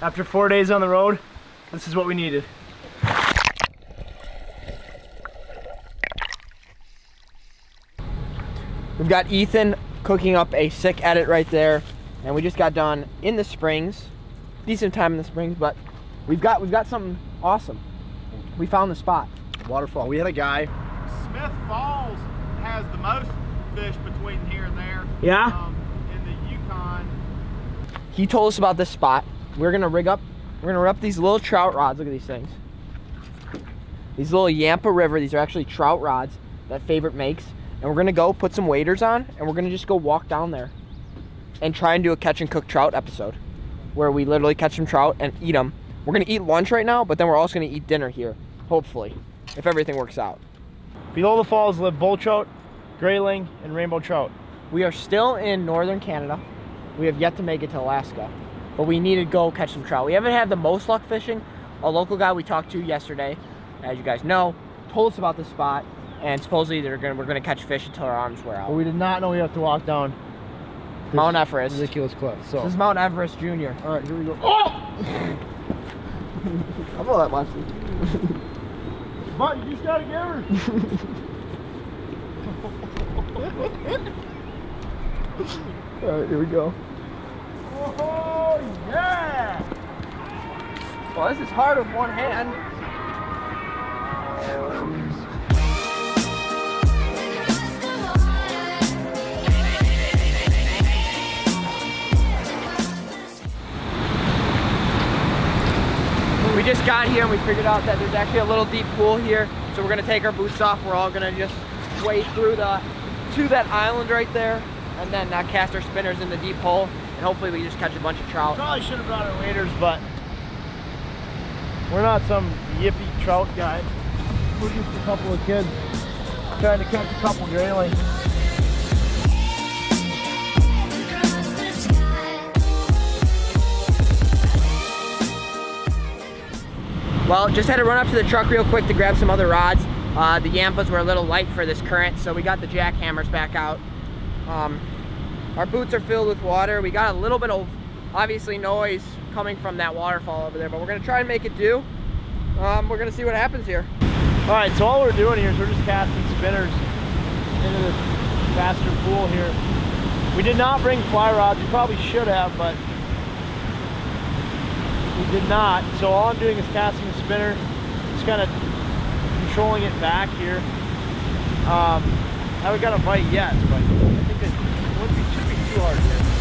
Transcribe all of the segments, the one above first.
After four days on the road, this is what we needed. We've got Ethan cooking up a sick edit right there, and we just got done in the springs. Decent time in the springs, but we've got we've got something awesome. We found the spot. Waterfall. We had a guy. Smith Falls has the most fish between here and there. Yeah? Um, in the Yukon. He told us about this spot. We're gonna rig up we're gonna rig up these little trout rods. Look at these things. These little Yampa River, these are actually trout rods that Favorite makes. And we're gonna go put some waders on and we're gonna just go walk down there and try and do a catch and cook trout episode where we literally catch some trout and eat them. We're gonna eat lunch right now, but then we're also gonna eat dinner here, hopefully, if everything works out. Below the falls live bull trout, grayling, and rainbow trout. We are still in northern Canada. We have yet to make it to Alaska, but we need to go catch some trout. We haven't had the most luck fishing. A local guy we talked to yesterday, as you guys know, told us about this spot, and supposedly they're gonna we're gonna catch fish until our arms wear But out. we did not know we have to walk down this Mount Everest. ridiculous cliff. So, This is Mount Everest Junior. all right, here we go. Oh! I'm gonna let watch this. But you just gotta get her. All right, here we go. Oh yeah! Well, this is hard with one hand. We just got here and we figured out that there's actually a little deep pool here. So we're gonna take our boots off. We're all gonna just wade through the to that island right there and then uh, cast our spinners in the deep hole and hopefully we just catch a bunch of trout. Probably should have brought our waders, but we're not some yippy trout guy. We're just a couple of kids trying to catch a couple grayling. Well, just had to run up to the truck real quick to grab some other rods. Uh, the Yampas were a little light for this current, so we got the jackhammers back out. Um, our boots are filled with water. We got a little bit of, obviously, noise coming from that waterfall over there, but we're gonna try and make it do. Um, we're gonna see what happens here. All right, so all we're doing here is we're just casting spinners into this faster pool here. We did not bring fly rods. We probably should have, but we did not. So all I'm doing is casting a spinner, just kind of controlling it back here. Um, haven't got a bite yet, but I think be, should be too hard.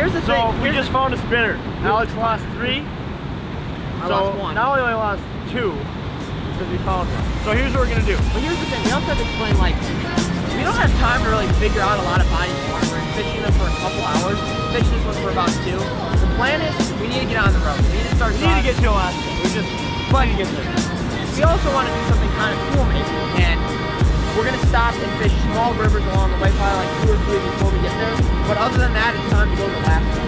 Here's the So thing. we just found a spinner. Alex lost three. I so lost one. now we only lost two because we found one. So here's what we're gonna do. But here's the thing, we also have to explain, like, we don't have time to really figure out a lot of bodies. We're fishing them for a couple hours. Fishing this one for about two. The plan is we need to get on the road. We need to start We need to get to Alaska. We just But need to get there. we also want to do something kind of cool maybe. And we're going to stop and fish small rivers along the way, probably like two or three before we get there. But other than that, it's time to go to Alaska.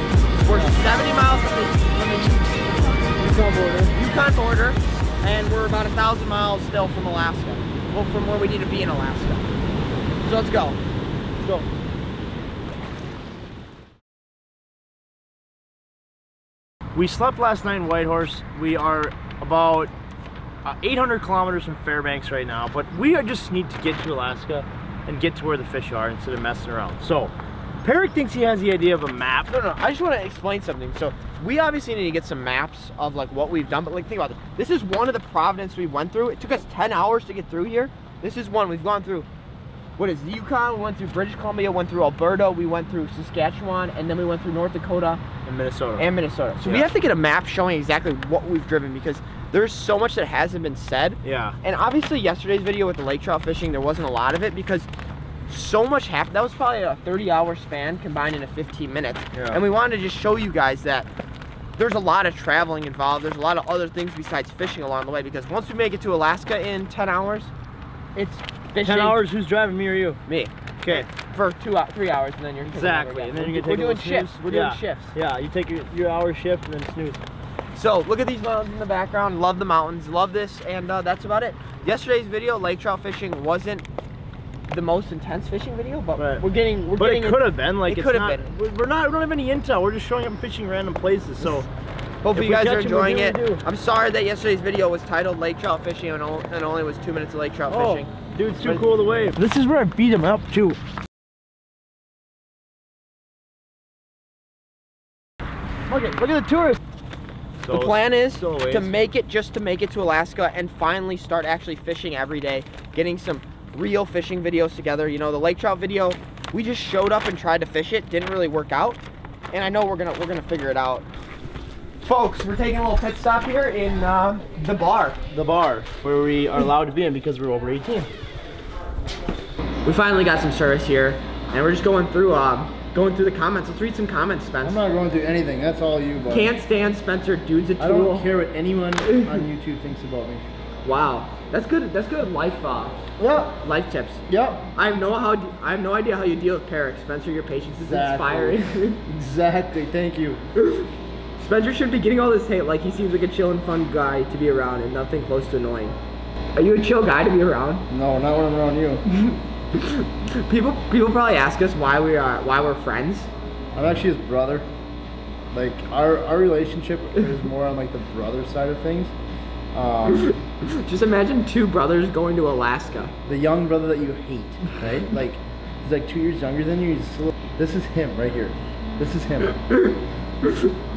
We're 70 miles from the, from the Yukon border. Yukon border, and we're about a thousand miles still from Alaska. Well, from where we need to be in Alaska. So let's go. Let's go. We slept last night in Whitehorse. We are about uh, 800 kilometers from Fairbanks right now, but we just need to get to Alaska and get to where the fish are instead of messing around. So, Peric thinks he has the idea of a map. No, no, I just want to explain something. So we obviously need to get some maps of like what we've done, but like think about this. This is one of the Providence we went through. It took us 10 hours to get through here. This is one we've gone through. What is the Yukon? We went through British Columbia, went through Alberta, we went through Saskatchewan, and then we went through North Dakota and Minnesota. and Minnesota. So we have to get a map showing exactly what we've driven because there's so much that hasn't been said. yeah. And obviously yesterday's video with the lake trout fishing, there wasn't a lot of it because so much happened. That was probably a 30 hour span combined into 15 minutes. Yeah. And we wanted to just show you guys that there's a lot of traveling involved. There's a lot of other things besides fishing along the way because once we make it to Alaska in 10 hours, it's fishing. 10 hours, who's driving, me or you? Me. Okay. For two, three hours, and then you're Exactly. And then you're We're gonna doing take a little shifts. We're doing shifts. Yeah, you take your, your hour shift and then snooze. So look at these mountains in the background. Love the mountains. Love this, and uh, that's about it. Yesterday's video, lake trout fishing, wasn't the most intense fishing video, but Right. we're getting we're But getting it could have been like it it's could have not, been. we're- We're not. We don't have any intel. We're just showing up and fishing random places. So Hopefully you guys are catch 'em, enjoying do it. what we do. I'm sorry that yesterday's video was titled Lake Trout Fishing and, and only was two minutes of lake trout oh, fishing. dude, it's too But- cool to wave. This is where I beat him up too. Look at look at the tourists. The plan is to make it just to make it to Alaska and finally start actually fishing every day, getting some real fishing videos together. You know, the lake trout video, we just showed up and tried to fish it, didn't really work out, and I know we're gonna we're gonna figure it out. Folks, we're taking a little pit stop here in uh, the bar. the bar where we are allowed to be in because we're over 18. We finally got some service here, and we're just going through um, going through the comments. Let's read some comments, Spence. I'm not going through anything. That's all you, bud. Can't stand Spencer. Dude's a tool. I don't care what anyone on YouTube thinks about me. Wow, that's good. That's good life uh, Yeah, life tips. yeah. I have no how I have no idea how you deal with Peric. Spencer, your patience is Exactly. inspiring. Exactly. Thank you. Spencer should be getting all this hate. Like he seems like a chill and fun guy to be around, and nothing close to annoying. Are you a chill guy to be around? No, not when I'm around you. People people probably ask us why we are why we're friends. I'm actually his brother. Like our our relationship is more on like the brother side of things. Um, Just imagine two brothers going to Alaska. the young brother that you hate, right? Like he's like two years younger than you. He's still, this is him right here. This is him.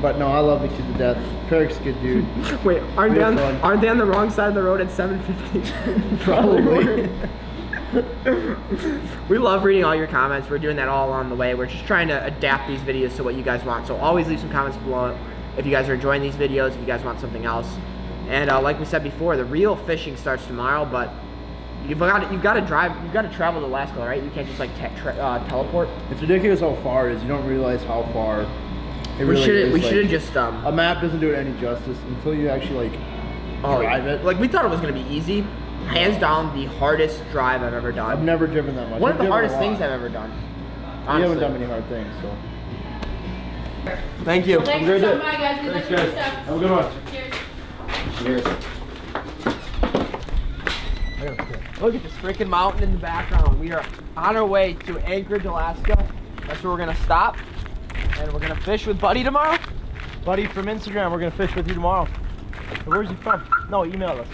But no, I love the kid to death. Peric's a good dude. Wait, aren't they on, aren't they on the wrong side of the road at 7:50? Probably. we love reading all your comments. We're doing that all along the way. We're just trying to adapt these videos to what you guys want. So always leave some comments below if you guys are enjoying these videos, if you guys want something else. And uh, like we said before, the real fishing starts tomorrow, but you've got to, you've got to drive, you've got to travel to Alaska, right? You can't just like te- uh, teleport. It's ridiculous how far it is. You don't realize how far. It we really should is. we like- should have just um A map doesn't do it any justice until you actually like oh, drive it. Like we thought it was gonna be easy. Hands down, the hardest drive I've ever done. I've never driven that much. One I've of the hardest things I've ever done. We Honestly. haven't done many hard things, so. Thank you. Thanks for stopping by, guys. Good luck with your. Have a good one. Cheers. Look at this freaking mountain in the background. We are on our way to Anchorage, Alaska. That's where we're gonna stop. And we're gonna fish with Buddy tomorrow. Buddy from Instagram, we're gonna fish with you tomorrow. Where's he from? No, email us.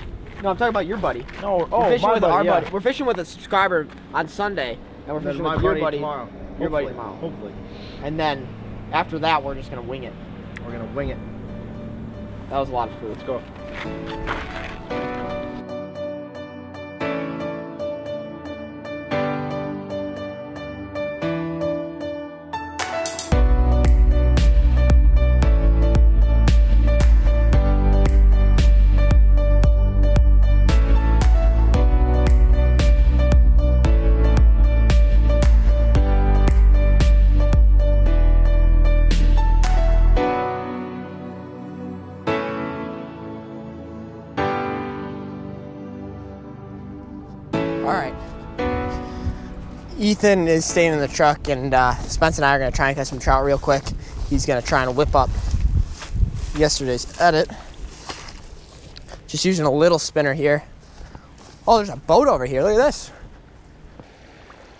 No, I'm talking about your buddy. No, oh, We're oh, fishing my with buddy, our yeah. buddy. We're fishing with a subscriber on Sunday, and we're Then fishing with your buddy buddy tomorrow. Your buddy tomorrow. Hopefully. And then after that, we're just gonna wing it. We're gonna wing it. That was a lot of food. Let's go. All right. Ethan is staying in the truck, and uh, Spence and I are gonna try and catch some trout real quick. He's gonna try and whip up yesterday's edit. Just using a little spinner here. Oh, there's a boat over here. Look at this.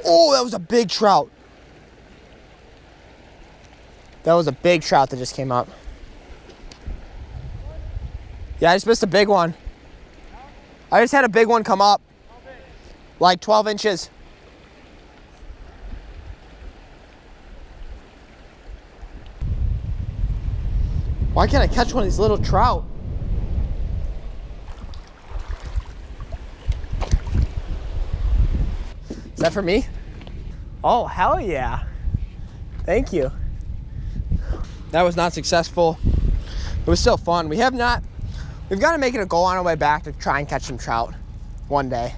Oh, that was a big trout. That was a big trout that just came up. Yeah, I just missed a big one. I just had a big one come up. Like 12 inches. Why can't I catch one of these little trout? Is that for me? Oh, hell yeah. Thank you. That was not successful. It was still fun. We have not, we've got to make it a goal on our way back to try and catch some trout one day.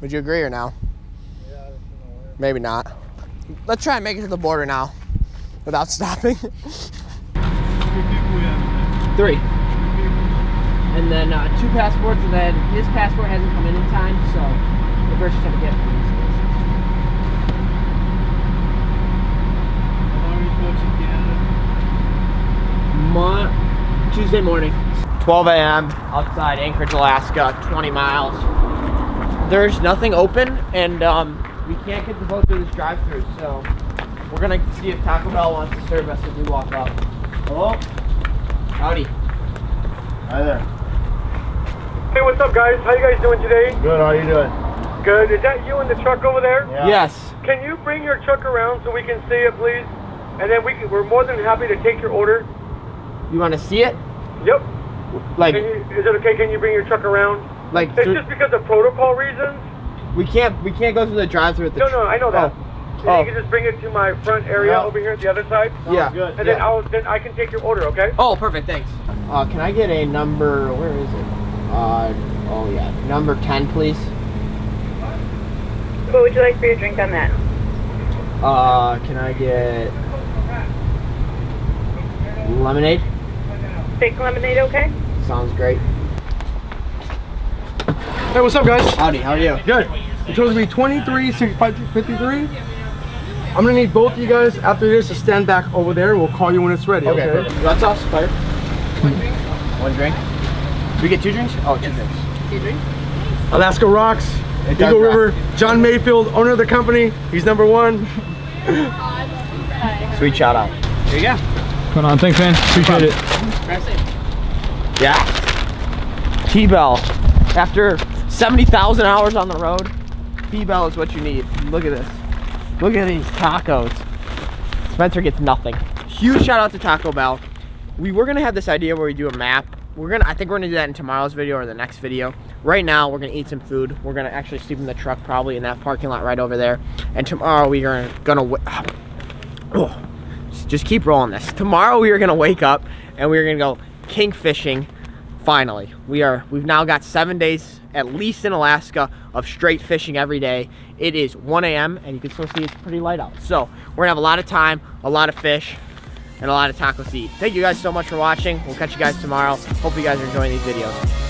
Would you agree or no? Maybe not. Let's try and make it to the border now. without stopping. How many people we have? Three. And then uh, two passports, and then his passport hasn't come in in time, so the birth certificate. How many folks in Canada? Mo- Tuesday morning. 12 a.m. outside Anchorage, Alaska, 20 miles. There's nothing open, and um, we can't get the boat through this drive-through, so we're gonna see if Taco Bell wants to serve us as we walk up. Hello? Howdy. Hi there. Hey, what's up, guys? How you guys doing today? Good, how you doing? Good. Is that you in the truck over there? Yes. Can you bring your truck around so we can see it, please? And then we can, we're more than happy to take your order. You want to see it? Yep. Like, Can you, is it okay? Can you bring your truck around? Like It's through- just because of protocol reasons. we can't we can't go through the drive-through at the. No, tr- no, I know that. Oh. Can Oh. You can just bring it to my front area Yeah. over here at the other side, Yeah. Good. and then Yeah. I'll then I can take your order. Okay? Oh, perfect. Thanks. Uh, can I get a number? Where is it? Uh, oh yeah, number ten, please. What would you like for your drink on that? Uh, can I get lemonade? Fake lemonade, okay? Sounds great. Hey, what's up, guys? Howdy, how are you? Good. It chose me 23, 53. I'm gonna need both of you guys after this to stand back over there. We'll call you when it's ready. Okay. perfect. You want sauce, fire? One drink. Do we get two drinks? Oh, two drinks. Two drinks. Alaska rocks. It does Eagle rock. River. John Mayfield, owner of the company. He's number one. Sweet shout out. There you go. Going on. Thanks, man. Appreciate it. Yeah. T-Bell. After 70,000 hours on the road, T-Bell is what you need. Look at this. Look at these tacos. Spencer gets nothing. Huge shout out to Taco Bell. We were gonna have this idea where we do a map. We're gonna, I think we're gonna do that in tomorrow's video or the next video. Right now, we're gonna eat some food. We're gonna actually sleep in the truck probably in that parking lot right over there. And tomorrow we are gonna, oh, just keep rolling this. Tomorrow we are gonna wake up and we're gonna go king fishing. Finally, we are. We've now got seven days at least in Alaska of straight fishing every day. It is 1 a.m. and you can still see it's pretty light out. So we're gonna have a lot of time, a lot of fish, and a lot of tacos to eat. Thank you guys so much for watching. We'll catch you guys tomorrow. Hope you guys are enjoying these videos.